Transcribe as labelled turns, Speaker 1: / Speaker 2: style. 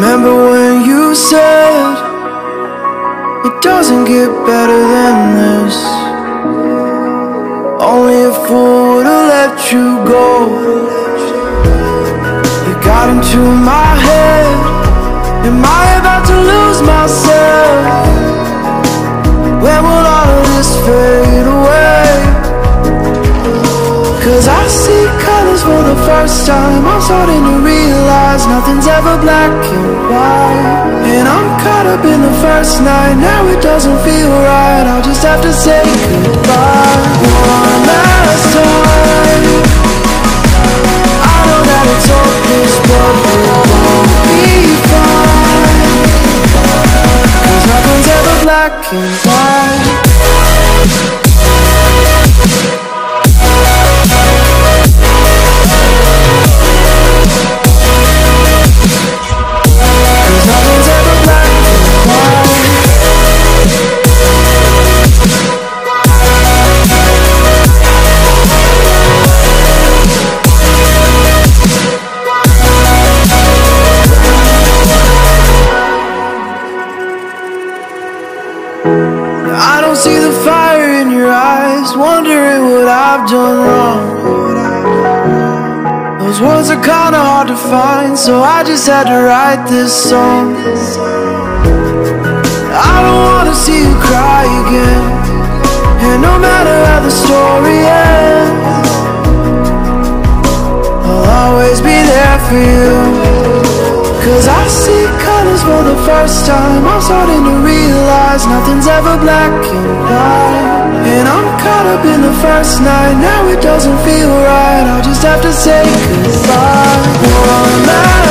Speaker 1: Remember when you said It doesn't get better than this Only a fool to let you go You got into my head Am I about to lose myself? When will all of this fade away? Cause I see colors for the first time I'm starting to realize nothing's ever black and first night. Now it doesn't feel right. I'll just have to say goodbye. One last time. I know that it's hopeless, but we'll be fine. Cause nothing's ever black and I don't see the fire in your eyes, wondering what I've done wrong. Those words are kinda hard to find, so I just had to write this song. I don't wanna see you cry again, and no matter how the story ends, I'll always be there for you. Cause I see colors for the first time. I'm starting to realize nothing's ever black and white. And I'm caught up in the first night. Now it doesn't feel right. I'll just have to say goodbye. One last